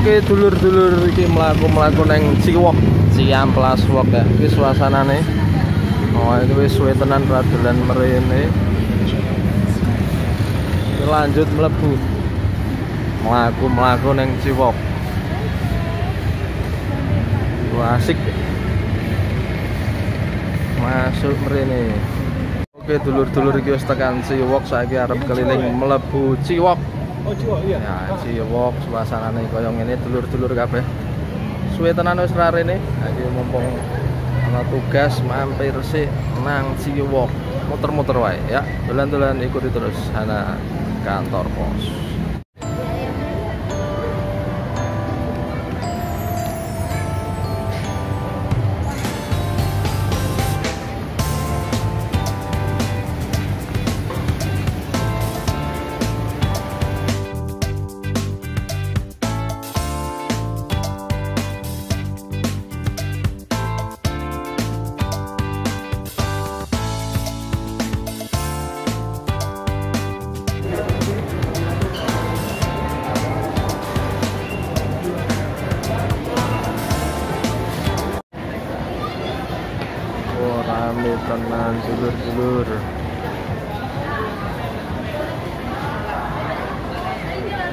Oke dulur-dulur iki mlaku-mlaku neng Ciwok, Ciamplas Wok ya. Iki suasanane. Oh, ini wis suwe tenan ra dolan mrene. Iki lanjut mlebu. Mlaku-mlaku neng Ciwok. Wah, asik. Masuk mrene. Oke dulur-dulur iki wis tekan Ciwok saiki arep keliling mlebu Ciwok. Oh, Ciwok iya. Ya, Ciwok suasanane kaya ngene dulur-dulur kabeh. Suwe tenan wis ra rene. Iki mumpung ana tugas mampir sik nang Ciwok. Muter-muter wae ya. Dolan-dolan ikuti terus ana kantor pos. Rame tenan dulur-dulur.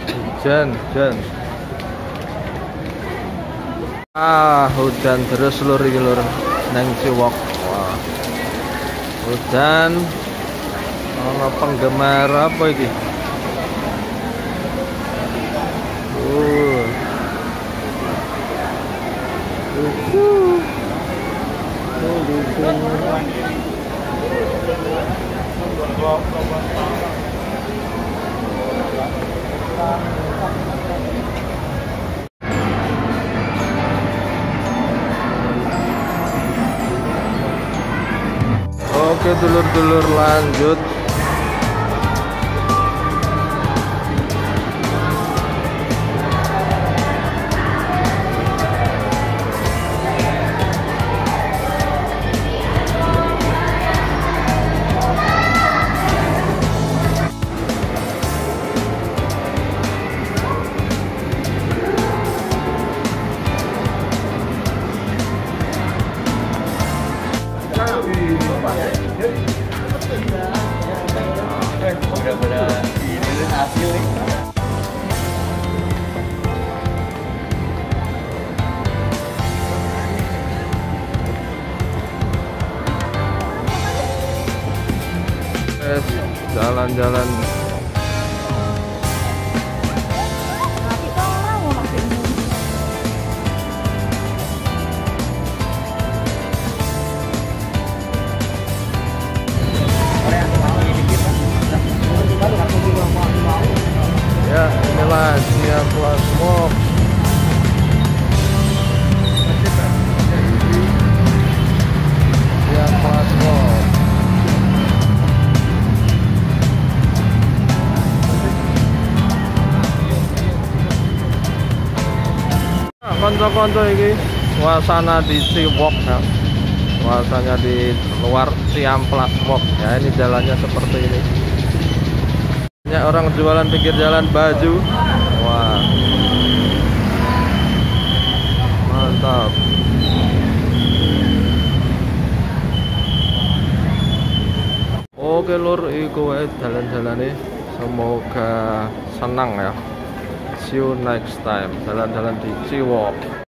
Hujan, hujan. Ah, hujan terus lur iki lur nang. Wah. Hujan. Ono penggemar apa iki? Oke dulur-dulur lanjut ini hasil nih. Jalan-jalan konco-konco ini suasana di Ciwok ya. Suasananya di luar Ciamplas Walk. Ya ini jalannya seperti ini. Banyak orang jualan pinggir jalan baju. Wah. Mantap. Oke lur iku wae jalan-jalane. Semoga senang ya you next time. Jalan-jalan di Ciwok